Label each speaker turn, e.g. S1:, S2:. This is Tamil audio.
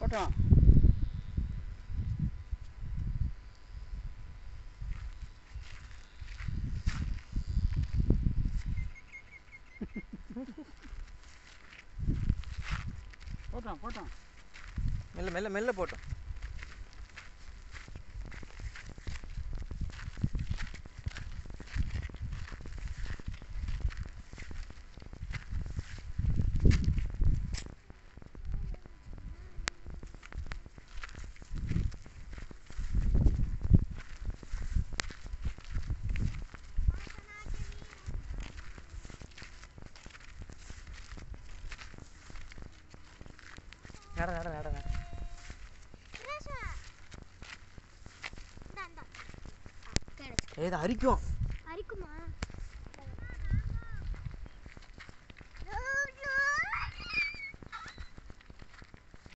S1: போட்டோம் போட்டோம் போட்டோம்
S2: மெல்ல மெல்ல மெல்ல போட்டோம். நட நட நட நட. ஏது அரிக்கும்.
S3: அரிக்குமா?